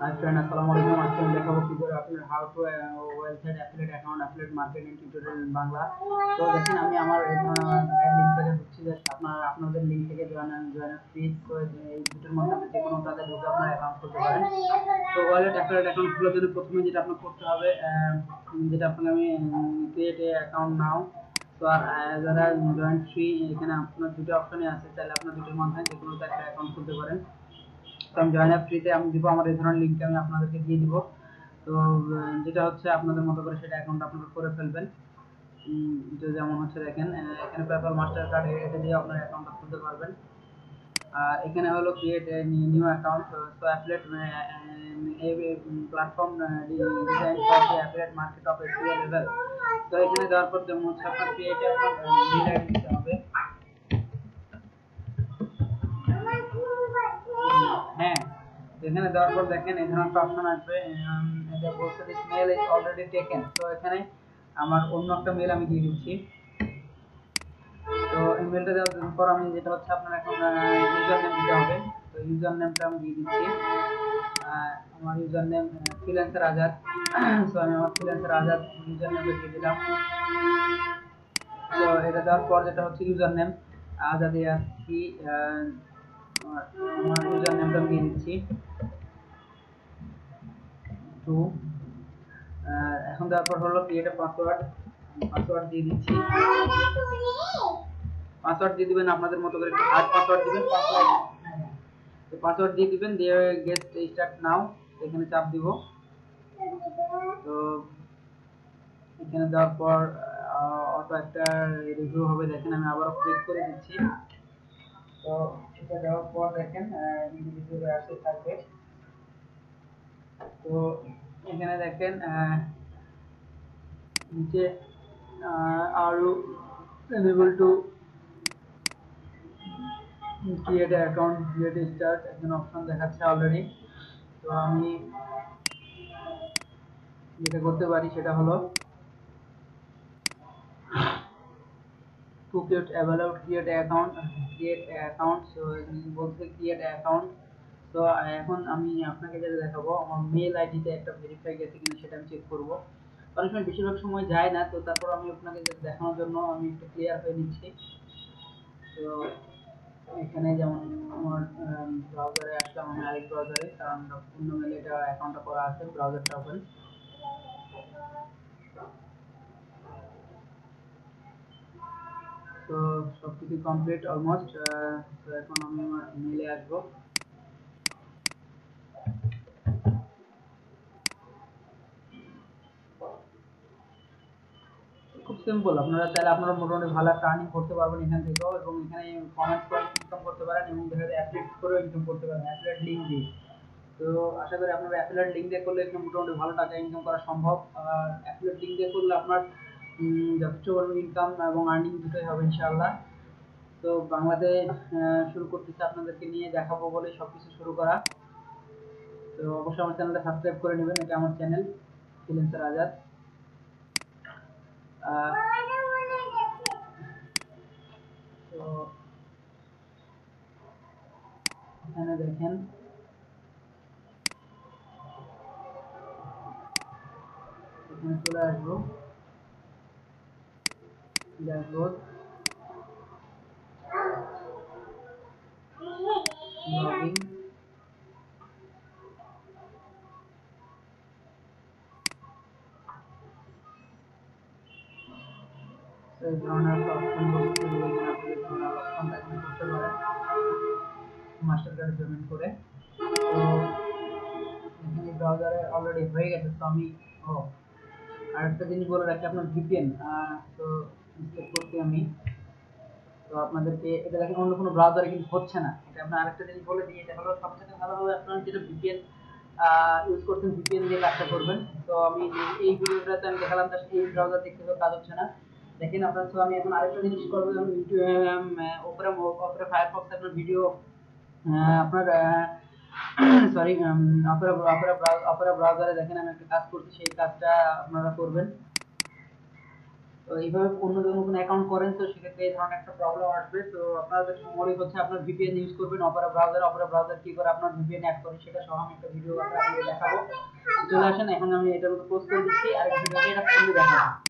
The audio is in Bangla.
হাই ফ্রেন্ড আসসালামু আলাইকুম। আজকে আমি দেখাবো কি করে আপনার how to website affiliate account affiliate marketing tutorial in Bangla. তো দেখেন, আমি আমার লিংক থেকে ঢুকছি জাস্ট আপনার, আপনাদের লিংক থেকে জয়েন জয়েন ফ্রি এই দুটোর মধ্যে আপনি যে কোনো টাকা ঢুকে আপনার অ্যাকাউন্ট খুলতে পারেন। তো ওয়ালেট অ্যাফিলিয়েট অ্যাকাউন্ট খোলার জন্য প্রথমে যেটা আপনার করতে হবে যেটা আপনাকে আমি ক্রিয়েট এ অ্যাকাউন্ট নাও তো আর যারা জয়েন ফ্রি এখানে আপনার দুটো অপশনই আছে, তাহলে আপনার দুটোর মধ্যে যে কোনো একটা অ্যাকাউন্ট খুলতে পারেন। তো আমি জয়েন অ্যাপ ফ্রিতে আমি দিব, আমার এই ধরনের লিঙ্কটা আমি আপনাদেরকে দিয়ে দিব। তো যেটা হচ্ছে আপনাদের মতো করে সেটা অ্যাকাউন্ট আপনারা করে ফেলবেন। তো যেমন হচ্ছে দেখেন এখানে পেপাল মাস্টার কার্ড এটা দিয়ে আপনার অ্যাকাউন্টটা খুলতে পারবেন। আর এখানে হলো ক্রিয়েট নিউ অ্যাকাউন্ট অ্যাফিলিয়েট এই platform design for the affiliate market of ACL level তো এখানে দেওয়ার পর যেমন হচ্ছে আপনার ক্রিয়েট আপনার এখানে দেওয়ার পর দেখেন, এখানে একটা অপশন আসবে এটা বলছে this mail is already taken তো এখানে আমার অন্য একটা মেল আমি দিয়ে দিচ্ছি। তো এই মেলটা দেওয়ার পর আমি যেটা হচ্ছে আপনার এখন ইউজার নেম দিতে হবে। তো ইউজার নেমটা আমি দিয়ে দিচ্ছি। আমার user name freelancer Azad. So আমি আমার ফ্রিল্যান্সার আজাদ ইউজার নেমটা দিয়ে দিলাম। তো এটা দেওয়ার পর যেটা হচ্ছে ইউজার নেম আজাদ ইয়াসি আমার ইউজার নেমটা দিয়ে দিচ্ছি। টু। এখন তারপর হলো ক্রিয়েট পাসওয়ার্ড পাসওয়ার্ড দিয়ে দিচ্ছি। পাসওয়ার্ড দিয়ে দিবেন, আপনাদের মতো করে হার্ড পাসওয়ার্ড দিবেন পাসওয়ার্ড তো পাসওয়ার্ড দিয়ে দিবেন, দিয়ে গেট স্টার্ট নাও এখানে চাপ দিব। তো এখানে দেওয়ার পর অটো একটা রিভিউ হবে, দেখেন আমি আবারও ক্লিক করে দিচ্ছি। তো এটা দেওয়ার পর দেখেন ইন্ডিভিজুয়াল আসতে থাকবে। তো এখানে দেখেন নিচে আরও enable to create account create start এখানে অপশন দেখাচ্ছে অলরেডি তো আমি যেটা করতে পারি সেটা হলো to create about create account create account, so বলছে create account. তো এখন আমি আপনাকে যেটা দেখাবো, আমার মেল আইডিতে একটা ভেরিফাই গেছে কিনা সেটা আমি চেক করব। অনেক সময় বেশিরভাগ সময় যায় না, তো তারপর আমি আপনাকে দেখানোর জন্য আমি একটু ক্লিয়ার হয়ে নিচ্ছি। তো, এখানে যেমন আমার ব্রাউজারে আসলাম আমি আরেক ব্রাউজারে কারণ অন্য মেলে এটা অ্যাকাউন্টটা করা আছে ব্রাউজারটা ওপেন তো সবকিছু কমপ্লিট অলমোস্ট তো এখন আমি আমার মেলে আসব। খুব সিম্পল আপনারা চাইলে আপনারা মোটামুটি ভালো একটা আর্নিং করতে পারবেন এখান থেকেও এবং এখানে কমেন্ট করে ইনকাম করতে পারেন এবং দেখা যায় অ্যাফিলিয়েট করেও ইনকাম করতে পারেন অ্যাফিলিয়েট লিঙ্ক দিয়ে। তো আশা করি আপনারা অ্যাফিলিয়েট লিঙ্ক দিয়ে করলে এখানে মোটামুটি ভালো টাকা ইনকাম করা সম্ভব। আর অ্যাফিলিয়েট লিঙ্ক দিয়ে করলে আপনার যথেষ্ট পরিমাণ ইনকাম এবং আর্নিং দুটোই হবে ইনশাআল্লাহ। তো বাংলাতে শুরু করতেছি আপনাদেরকে নিয়ে, দেখাবো বলে সবকিছু শুরু করা। তো অবশ্যই আমার চ্যানেলটা সাবস্ক্রাইব করে নেবেন, এটা আমার চ্যানেল ফ্রিল্যান্সার আজাদ এখানে দেখেন। এখানে চলে আসব। পারেন মাস্টার কার্ড পেমেন্ট করে। তো এখানে ব্রাউজারে অলরেডি হয়ে গেছে তো আমি ও, আরেকটা জিনিস বলে রাখি, আপনার ভিপিএন তো মিস্টেক করছি আমি। তো আপনাদেরকে, এটা অন্য কোনো ব্রাউজারে কিন্তু হচ্ছে না। এটা আরেকটা জিনিস বলে দিই, এটা হলো সবথেকে ভালো হবে আপনার যেটা ভিপিএন ইউজ করছেন ভিপিএন দিয়ে কাজটা করবেন। তো আমি এই- ভিডিওটাতে আমি দেখালাম এই ব্রাউজার দেখতে কাজ হচ্ছে না। দেখেন আপনার, তো আমি এখন আরেকটা জিনিস করব ওপরে ওপরে ফায়ারফক্স আপনার ভিডিও আপনার সরি অপেরা অপেরা অপেরা ব্রাউজারে দেখেন আমি একটা কাজ করছি, সেই কাজটা আপনারা করবেন। এইভাবে অন্য কোনো অ্যাকাউন্ট করেন, তো সেক্ষেত্রে এই ধরনের একটা প্রবলেম আসবে। তো আপনাদের মনে হচ্ছে আপনার ভিপিএন ইউজ করবেন অপরা ব্রাউজার অপেরা ব্রাউজার কি করে আপনার ভিপিএন অ্যাড করে সেটা সহ আমি একটা ভিডিও আপনাদের দেখাবো। চলে আসেন, এখন আমি এটার মধ্যে পোস্ট করে দিচ্ছি আর ভিডিওতে এটা খুলে দেখাবো।